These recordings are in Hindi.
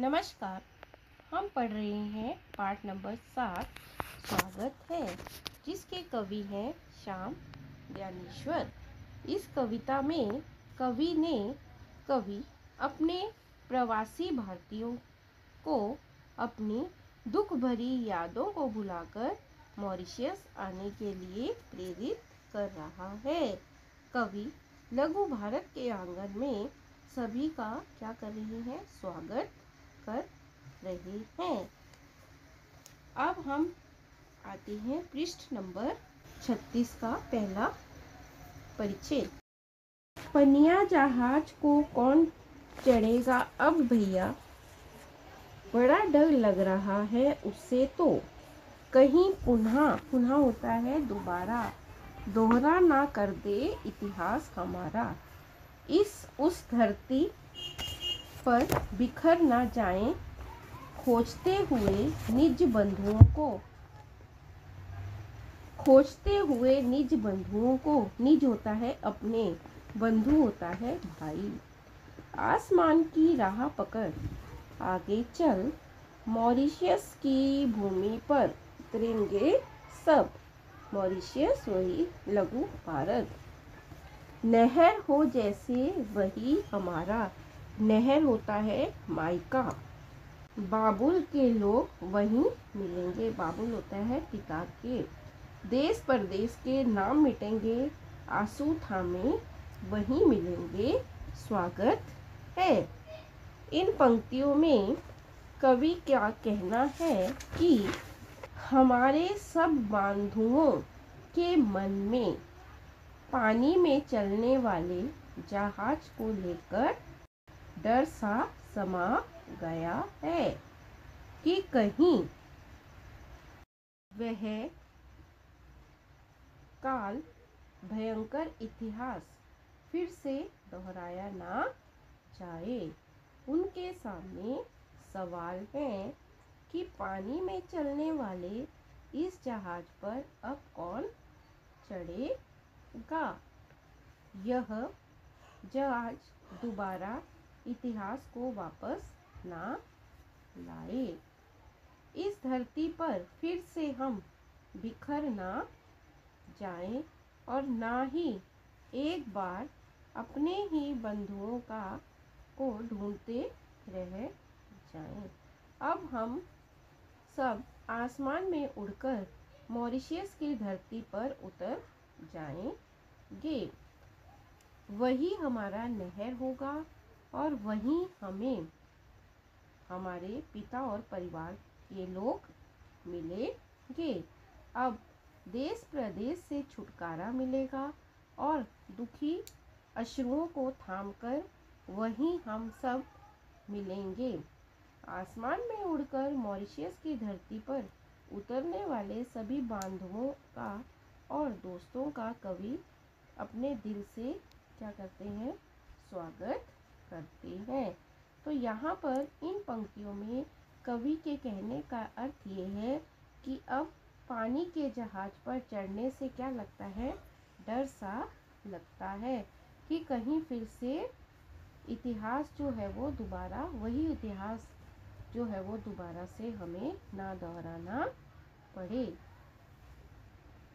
नमस्कार, हम पढ़ रहे हैं पाठ नंबर सात, स्वागत है, जिसके कवि हैं श्याम ज्ञानेश्वर। इस कविता में कवि ने कवि अपने प्रवासी भारतीयों को अपनी दुख भरी यादों को भुलाकर मॉरिशस आने के लिए प्रेरित कर रहा है। कवि लघु भारत के आँगन में सभी का क्या कर रहे हैं? स्वागत। कर रहे हैं। अब हम आते हैं पृष्ठ नंबर 36 का पहला परिचय पनिया जहाज़ को कौन चढ़ेगा? अब भैया, बड़ा डर लग रहा है उससे तो। कहीं पुनः पुनः होता है दोबारा। दोहरा ना कर दे इतिहास हमारा। इस, उस धरती पर बिखर ना जाएँ खोजते हुए निज बंधुओं को। खोजते हुए निज बंधुओं को निज होता है अपने, बंधु होता है भाई। आसमान की राह पकड़, आगे चल, मॉरिशियस की भूमि पर उतरेंगे सब, मॉरिशियस वही लघु भारत। नहर हो जैसे वही हमारा नहर होता है मायका बाबुल के लोग वहीं मिलेंगे। बाबुल होता है पिता के। देश परदेश के नाम मिटेंगे। आँसू थामे, वहीं मिलेंगे। स्वागत है। इन पंक्तियों में कवि क्या कहना है कि हमारे सब बांधुओं के मन में पानी में चलने वाले जहाज़ को लेकर डर सा समा गया है कि कहीं वह काल भयंकर इतिहास फिर से दोहराया ना जाए। उनके सामने सवाल है कि पानी में चलने वाले इस जहाज़ पर अब कौन चढ़ेगा? यह जहाज़ दोबारा इतिहास को वापस ना लाए। इस धरती पर फिर से हम बिखर ना जाएँ और ना ही एक बार अपने ही बंधुओं का, को ढूंढते रह जाएँ। अब हम सब आसमान में उड़कर मॉरिशियस की धरती पर उतर जाएँगे। वही हमारा नहर होगा। और वहीं हमें हमारे पिता और परिवार के लोग मिलेंगे। अब देश प्रदेश से छुटकारा मिलेगा और दुखी अश्रुओं को थामकर वहीं हम सब मिलेंगे। आसमान में उड़कर मॉरिशियस की धरती पर उतरने वाले सभी बांधवों का और दोस्तों का कवि अपने दिल से क्या करते हैं? स्वागत। करते हैं। तो यहाँ पर इन पंक्तियों में कवि के कहने का अर्थ ये है कि अब पानी के जहाज़ पर चढ़ने से क्या लगता है? डर सा लगता है कि कहीं फिर से इतिहास जो है वो दोबारा, वही इतिहास जो है वो दोबारा से हमें ना दोहराना पड़े।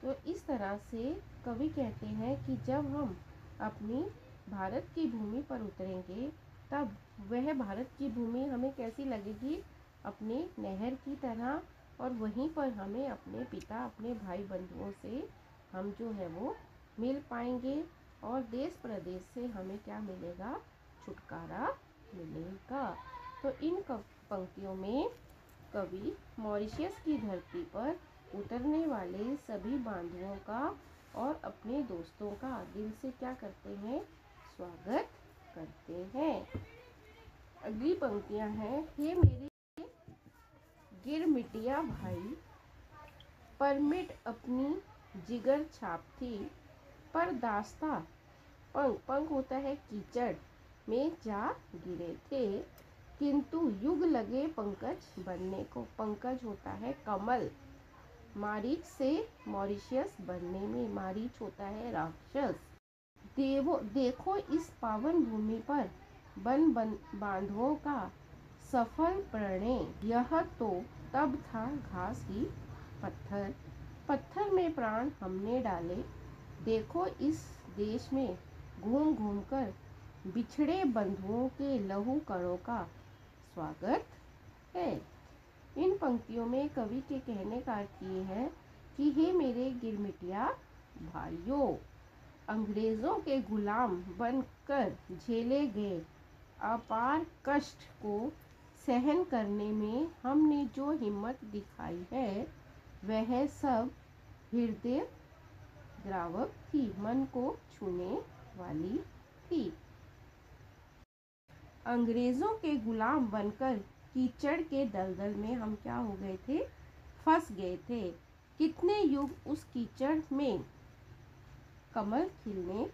तो इस तरह से कवि कहते हैं कि जब हम अपनी भारत की भूमि पर उतरेंगे, तब वह भारत की भूमि हमें कैसी लगेगी? अपने नहर की तरह, और वहीं पर हमें अपने पिता, अपने भाई बंधुओं से हम जो है वो मिल पाएँगे, और देश प्रदेश से हमें क्या मिलेगा? छुटकारा मिलेगा। तो इन पंक्तियों में कवि मॉरिशियस की धरती पर उतरने वाले सभी बांधुओं का और अपने दोस्तों का दिल से क्या करते हैं? स्वागत करते हैं। अगली पंक्तियाँ हैं। ये मेरे गिर मिटिया भाई, परमिट अपनी जिगर छाप थी पर दास्ता पंख पंख होता है कीचड़ में जा गिरे थे। किंतु युग लगे पंकज बनने को, पंकज होता है कमल। मारीच से मॉरिशियस बनने में मारीच होता है राक्षस। देवो, देखो इस पावन भूमि पर बन बन बांधवों का सफल प्रणय। यह तो तब था घास की पत्थर। पत्थर में प्राण हमने डाले। देखो इस देश में घूम घूम कर बिछड़े बंधुओं के लहू कणों का स्वागत है। इन पंक्तियों में कवि के कहने का अर्थ ये है कि हे मेरे गिरमिटिया, भाइयों अंग्रेज़ों के गुलाम बनकर झेले गए। अपार कष्ट को सहन करने में हमने जो हिम्मत दिखाई है, वह सब हृदय द्रावक थी, मन को छूने वाली थी। अंग्रेज़ों के गुलाम बनकर कीचड़ के दलदल में हम क्या हो गए थे? फंस गए थे। कितने युग उस कीचड़ में कमल खिलने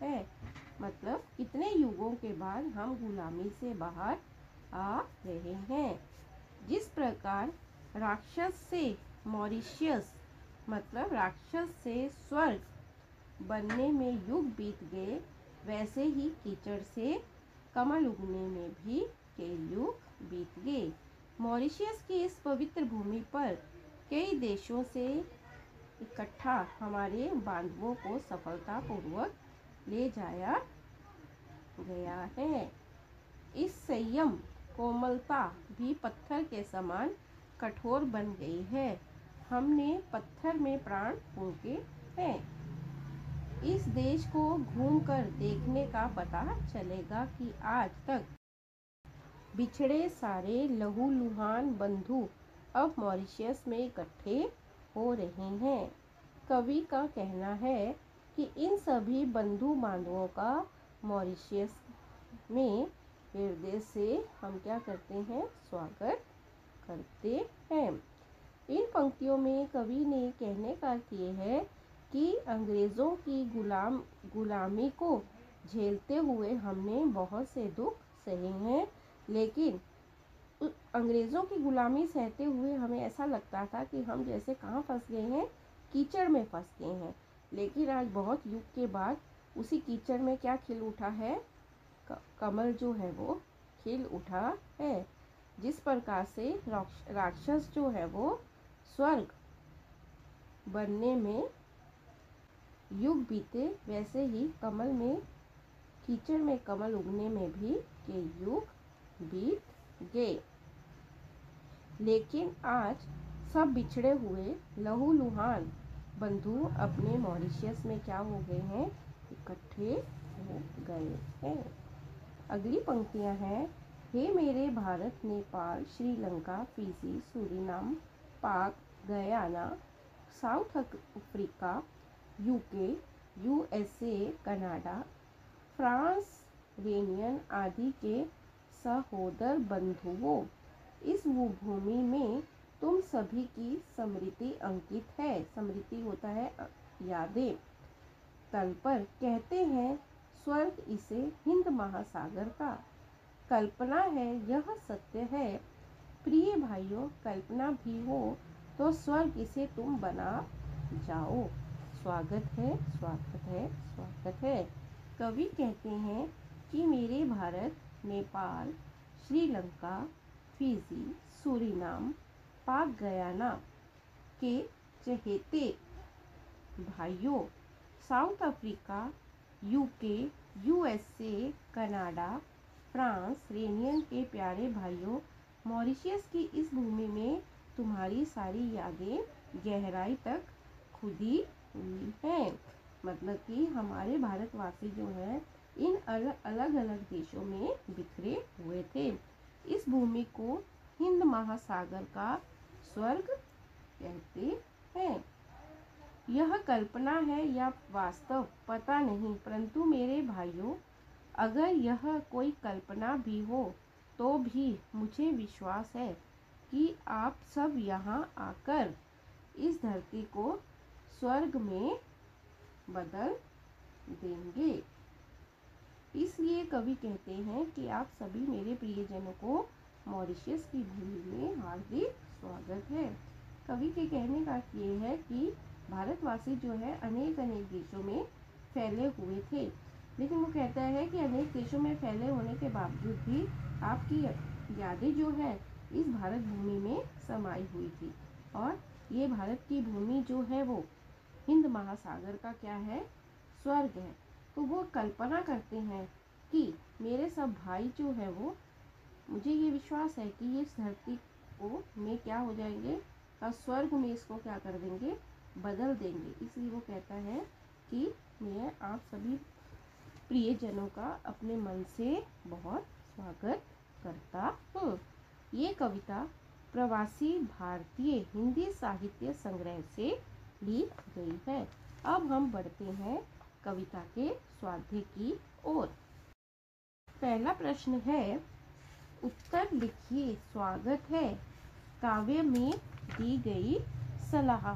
है। मतलब कितने युगों के बाद हम गुलामी से बाहर आ रहे हैं। जिस प्रकार राक्षस से मॉरिशियस मतलब राक्षस से स्वर्ग बनने में युग बीत गए, वैसे ही कीचड़ से कमल उगने में भी कई युग बीत गए। मॉरिशियस की इस पवित्र भूमि पर कई देशों से इकट्ठा हमारे बांधवों को सफलतापूर्वक ले जाया गया है। इस संयम, कोमलता भी पत्थर के समान कठोर बन गई है। हमने पत्थर में प्राण फूके हैं। इस देश को घूमकर देखने का पता चलेगा कि आज तक बिछड़े सारे लहू लुहान बंधु अब मॉरिशियस में इकट्ठे हो रहे हैं। कवि का कहना है कि इन सभी बंधु बांधवों का मॉरिशियस में हृदय से हम क्या करते हैं? स्वागत करते हैं। इन पंक्तियों में कवि ने कहने का ये है कि अंग्रेज़ों की गुलाम, गुलामी को झेलते हुए हमने बहुत से दुख सहे हैं, लेकिन अंग्रेज़ों की गुलामी सहते हुए हमें ऐसा लगता था कि हम जैसे कहाँ फंस गए हैं, कीचड़ में फंस गए हैं। लेकिन आज बहुत युग के बाद उसी कीचड़ में क्या खिल उठा है? कमल जो है वो खिल उठा है। जिस प्रकार से राक्षस जो है वो स्वर्ग बनने में युग बीते, वैसे ही कमल में, कीचड़ में कमल उगने में भी के युग बीत गए। लेकिन आज सब बिछड़े हुए लहू लुहान। बंधु अपने मॉरिशियस में क्या हो गए हैं? इकट्ठे हो गए हैं। अगली पंक्तियाँ हैं। हे मेरे Bharat, Nepal, Sri Lanka Fiji Suriname, Pak, Guyana, South Africa, UK, USA, Canada, France, Reunion आदि के सहोदर बंधुओं। इस भूमि में तुम सभी की समृद्धि अंकित है। समृद्धि होता है यादें। तल पर कहते हैं, स्वर्ग इसे हिंद महासागर का। कल्पना है, यह सत्य है। प्रिय भाइयों, कल्पना भी हो तो स्वर्ग इसे तुम बना जाओ। स्वागत है स्वागत है स्वागत है। कवि कहते हैं कि मेरे Bharat, Nepal, Sri Lanka Fiji Suriname Pak Guyana के चहेते। भाइयों, South Africa, UK, USA, Canada, France, Reunion के प्यारे भाइयों, मॉरिशियस की इस भूमि में तुम्हारी सारी यादें गहराई तक खुदी हुई हैं। मतलब कि हमारे भारतवासी जो हैं, इन अलग अलग अलग देशों में बिखरे हुए थे। इस भूमि को हिंद महासागर का स्वर्ग कहते हैं। यह कल्पना है या वास्तव पता नहीं, परंतु मेरे भाइयों, अगर यह कोई कल्पना भी हो तो भी मुझे विश्वास है कि आप सब यहाँ आकर इस धरती को स्वर्ग में बदल देंगे। इसलिए कवि कहते हैं कि आप सभी मेरे प्रियजनों को मॉरिशियस की भूमि में हार्दिक स्वागत है। कवि के कहने का ये है कि भारतवासी जो है अनेक अनेक देशों में फैले हुए थे। लेकिन वो कहता है कि अनेक देशों में फैले होने के बावजूद भी आपकी यादें जो है, इस भारत भूमि में समाई हुई थी। और ये भारत की भूमि जो है वो हिंद महासागर का क्या है? स्वर्ग है। तो वो कल्पना करते हैं कि मेरे सब भाई जो है वो, मुझे ये विश्वास है कि ये धरती को में क्या हो जाएँगे का स्वर्ग में इसको क्या कर देंगे? बदल देंगे। इसलिए वो कहता है कि मैं आप सभी प्रियजनों का अपने मन से बहुत स्वागत करता हूँ। ये कविता प्रवासी भारतीय हिंदी साहित्य संग्रह से ली गई है। अब हम बढ़ते हैं कविता के स्वाध्याय की ओर। पहला प्रश्न है, उत्तर लिखिए, स्वागत है। काव्य में दी गई सलाह।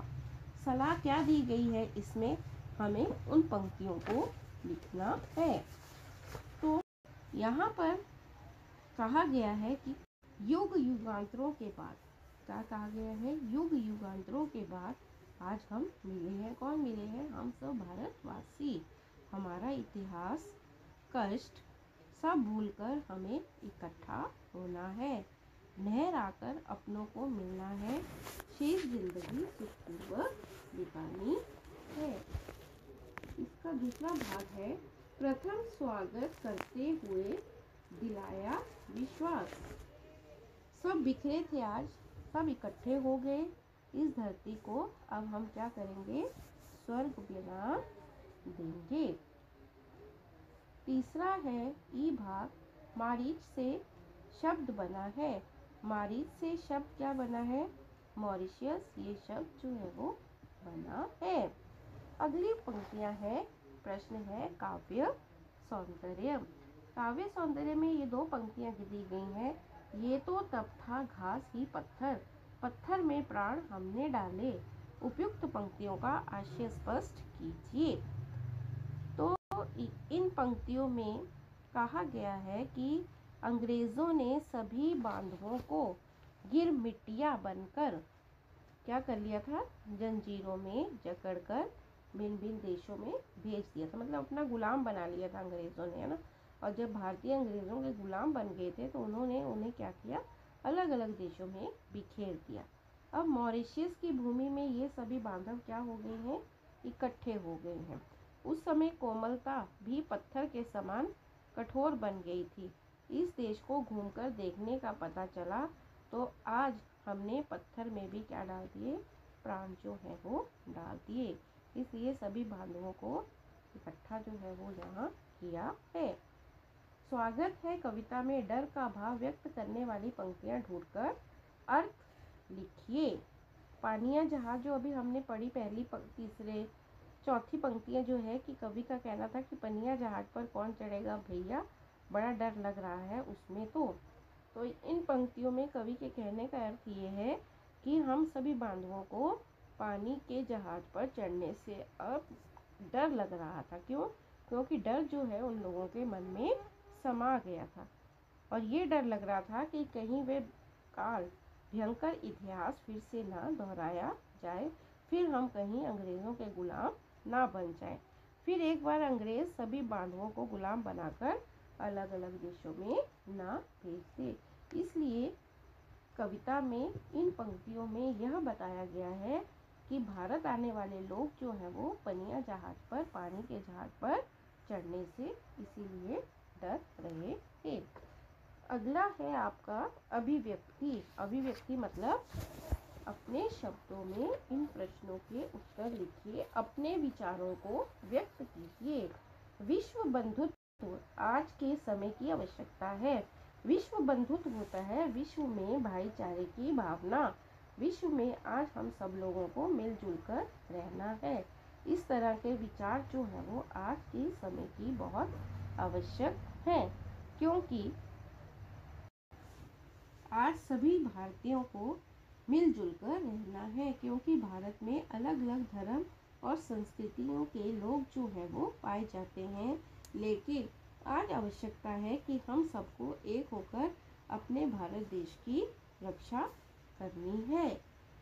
सलाह क्या दी गई है? इसमें हमें उन पंक्तियों को लिखना है। तो यहाँ पर कहा गया है कि युग युगांतरों के बाद, क्या कहा गया है? युग युगांतरों के बाद आज हम मिले हैं, कौन मिले हैं? हम सब भारतवासी। हमारा इतिहास, कष्ट, सब भूलकर हमें इकट्ठा होना है। नहर आकर अपनों को मिलना है। शेष ज़िंदगी सुखपूर्वक बितानी है। इसका दूसरा भाग है, प्रथम स्वागत करते हुए दिलाया विश्वास। सब बिखरे थे आज, सब इकट्ठे हो गए। इस धरती को अब हम क्या करेंगे? स्वर्ग बना देंगे। तीसरा है, ई भाग, मारीच से शब्द बना है। मारीच से शब्द क्या बना है? मॉरिशियस, ये शब्द जो है वो बना है। अगली पंक्तियाँ है, प्रश्न है, काव्य सौंदर्य काव्य सौंदर्य में ये दो पंक्तियाँ दी गई हैं। ये तो तब था, घास ही पत्थर। पत्थर में प्राण हमने डाले। उपयुक्त पंक्तियों का आशय स्पष्ट कीजिए। तो इन पंक्तियों में कहा गया है कि अंग्रेज़ों ने सभी बांधवों को गिर मिट्टिया बनकर क्या कर लिया था? जंजीरों में जकड़कर भिन्न भिन्न देशों में भेज दिया था। मतलब अपना गुलाम बना लिया था अंग्रेज़ों ने, है ना? और जब भारतीय अंग्रेज़ों के गुलाम बन गए थे तो उन्होंने उन्हें क्या किया? अलग अलग देशों में बिखेर दिया अब मॉरिशियस की भूमि में ये सभी बांधव क्या हो गए हैं? इकट्ठे हो गए हैं। उस समय कोमलता भी पत्थर के समान कठोर बन गई थी। इस देश को घूमकर देखने का पता चला तो आज हमने पत्थर में भी क्या डाल दिए? प्राण जो है वो डाल दिए। इसलिए सभी बांधवों को इकट्ठा जो है वो यहाँ किया है। स्वागत है कविता में डर का भाव व्यक्त करने वाली पंक्तियाँ ढूंढकर। अर्थ लिखिए। पानिया जहाज़ जो अभी हमने पढ़ी पहली तीसरे, चौथी पंक्तियाँ जो है कि कवि का कहना था कि पनिया जहाज़ पर कौन चढ़ेगा भैया, बड़ा डर लग रहा है उसमें तो। तो इन पंक्तियों में कवि के कहने का अर्थ ये है कि हम सभी बांधवों को पानी के जहाज़ पर चढ़ने से अब डर लग रहा था। क्यों? क्योंकि डर जो है उन लोगों के मन में समा गया था। और ये डर लग रहा था कि कहीं वे काल भयंकर इतिहास फिर से ना दोहराया जाए, फिर हम कहीं अंग्रेज़ों के गुलाम ना बन जाए। फिर एक बार अंग्रेज़ सभी बांधवों को गुलाम बनाकर अलग अलग देशों में ना भेज दे इसलिए कविता में, इन पंक्तियों में यह बताया गया है कि भारत आने वाले लोग जो हैं वो पनिया जहाज़ पर, पानी के जहाज़ पर चढ़ने से इसीलिए डर रहे थे अगला है आपका अभिव्यक्ति। अभिव्यक्ति मतलब अपने शब्दों में इन प्रश्नों के उत्तर लिखिए, अपने विचारों को व्यक्त कीजिए। विश्व बंधुत्व आज के समय की आवश्यकता है। विश्व बंधुत्व होता है विश्व में भाईचारे की भावना। विश्व में आज हम सब लोगों को मिलजुल कर रहना है। इस तरह के विचार जो है वो आज के समय की बहुत आवश्यक है, क्योंकि आज सभी भारतीयों को मिलजुल कर रहना है, क्योंकि भारत में अलग अलग धर्म और संस्कृतियों के लोग जो है वो पाए जाते हैं। लेकिन आज आवश्यकता है कि हम सबको एक होकर अपने भारत देश की रक्षा करनी है,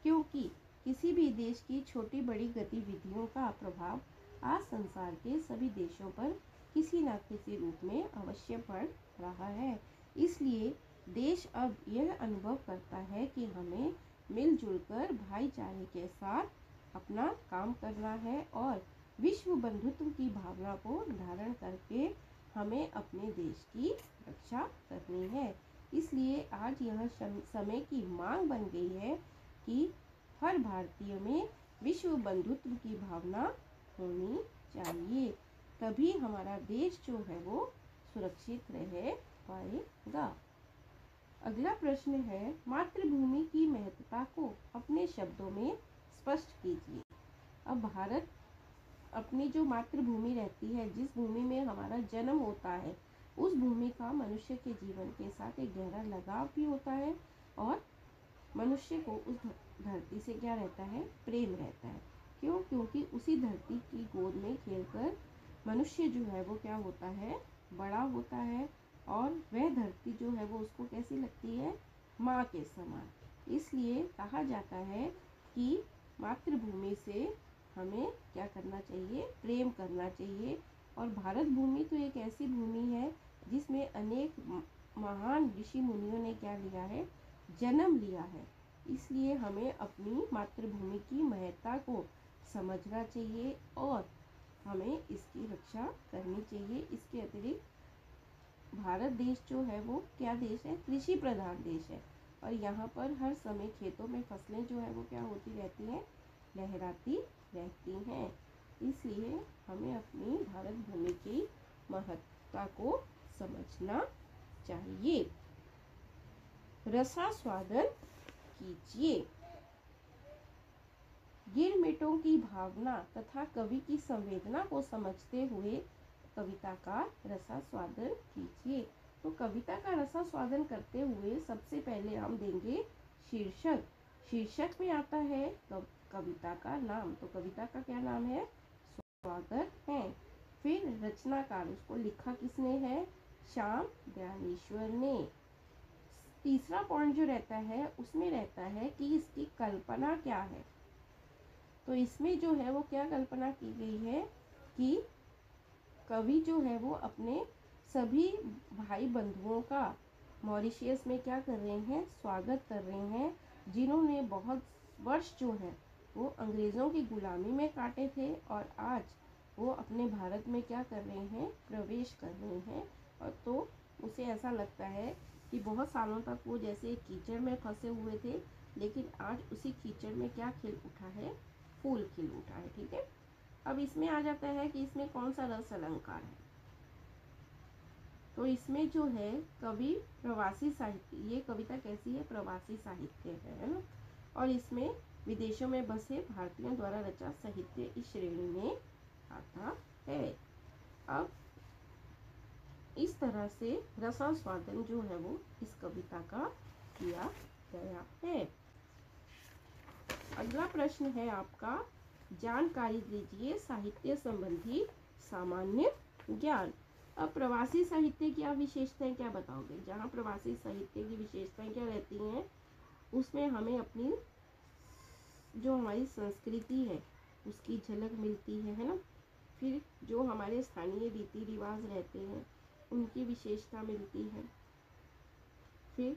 क्योंकि किसी भी देश की छोटी बड़ी गतिविधियों का प्रभाव आज संसार के सभी देशों पर किसी न किसी रूप में अवश्य पड़ रहा है। इसलिए देश अब यह अनुभव करता है कि हमें मिलजुल कर भाईचारे के साथ अपना काम करना है और विश्व बंधुत्व की भावना को धारण करके हमें अपने देश की रक्षा करनी है। इसलिए आज यह समय की मांग बन गई है कि हर भारतीय में विश्व बंधुत्व की भावना होनी चाहिए। तभी हमारा देश जो है वो सुरक्षित रह पाएगा। अगला प्रश्न है, मातृभूमि की महत्ता को अपने शब्दों में स्पष्ट कीजिए। अब भारत अपनी जो मातृभूमि रहती है, जिस भूमि में हमारा जन्म होता है, उस भूमि का मनुष्य के जीवन के साथ एक गहरा लगाव भी होता है और मनुष्य को उस धरती से क्या रहता है? प्रेम रहता है। क्यों? क्योंकि उसी धरती की गोद में खेलकर मनुष्य जो है वो क्या होता है? बड़ा होता है और वह धरती जो है वो उसको कैसी लगती है? माँ के समान। इसलिए कहा जाता है कि मातृभूमि से हमें क्या करना चाहिए? प्रेम करना चाहिए। और भारत भूमि तो एक ऐसी भूमि है जिसमें अनेक महान ऋषि मुनियों ने क्या लिया है? जन्म लिया है। इसलिए हमें अपनी मातृभूमि की महत्ता को समझना चाहिए और हमें इसकी रक्षा करनी चाहिए। इसके अतिरिक्त भारत देश जो है वो क्या देश है? कृषि प्रधान देश है। और यहाँ पर हर समय खेतों में फ़सलें जो है वो क्या होती रहती हैं? लहराती रहती हैं। इसलिए हमें अपनी भारत भूमि की महत्ता को समझना चाहिए। रसा स्वादन कीजिए। गिरमिटों की भावना तथा कवि की संवेदना को समझते हुए कविता का रसास्वादन कीजिए। तो कविता का रसास्वादन करते हुए सबसे पहले हम देंगे शीर्षक। शीर्षक में आता है कविता का नाम। तो कविता का क्या नाम है? स्वागत है। फिर रचनाकार, उसको लिखा किसने है? श्याम ज्ञानेश्वर ने। तीसरा पॉइंट जो रहता है, उसमें रहता है कि इसकी कल्पना क्या है? तो इसमें जो है वो क्या कल्पना की गई है कि कवि जो है वो अपने सभी भाई बंधुओं का मॉरिशियस में क्या कर रहे हैं, स्वागत कर रहे हैं, जिन्होंने बहुत वर्ष जो है वो अंग्रेज़ों की गुलामी में काटे थे और आज वो अपने भारत में क्या कर रहे हैं, प्रवेश कर रहे हैं। और तो उसे ऐसा लगता है कि बहुत सालों तक वो जैसे कीचड़ में फंसे हुए थे, लेकिन आज उसी कीचड़ में क्या खिल उठा है फूल खिल उठा है ठीक है? अब इसमें आ जाता है कि इसमें कौन सा रस अलंकार है? तो इसमें जो है कवि प्रवासी साहित्य, ये कविता कैसी है? प्रवासी साहित्य है ना? और इसमें विदेशों में बसे भारतीयों द्वारा रचा साहित्य इस श्रेणी में आता है। अब इस तरह से रसास्वादन जो है वो इस कविता का किया गया है। अगला प्रश्न है आपका। जानकारी दीजिए साहित्य संबंधी सामान्य ज्ञान। अब प्रवासी साहित्य की आप विशेषताएँ क्या बताओगे? जहाँ प्रवासी साहित्य की विशेषताएँ क्या रहती हैं, उसमें हमें अपनी जो हमारी संस्कृति है, उसकी झलक मिलती है है ना? फिर जो हमारे स्थानीय रीति रिवाज रहते हैं, उनकी विशेषता मिलती है। फिर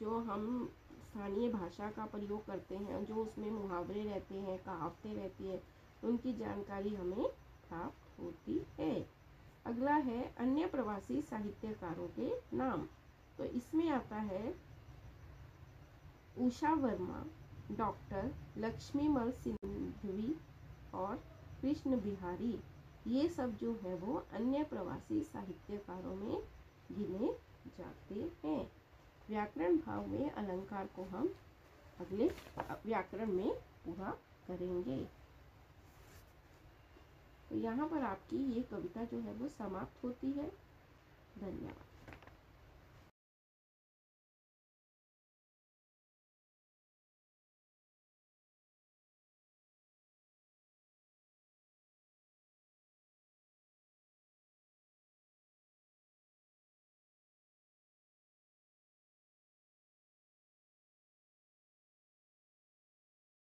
जो हम स्थानीय भाषा का प्रयोग करते हैं, जो उसमें मुहावरे रहते हैं, कहावतें रहती हैं, उनकी जानकारी हमें प्राप्त होती है। अगला है, अन्य प्रवासी साहित्यकारों के नाम। तो इसमें आता है उषा वर्मा, डॉक्टर लक्ष्मीमल सिंधवी और कृष्ण बिहारी। ये सब जो है वो अन्य प्रवासी साहित्यकारों में गिने जाते हैं। व्याकरण भाव में अलंकार को हम अगले व्याकरण में पूरा करेंगे। तो यहाँ पर आपकी ये कविता जो है वो समाप्त होती है। धन्यवाद।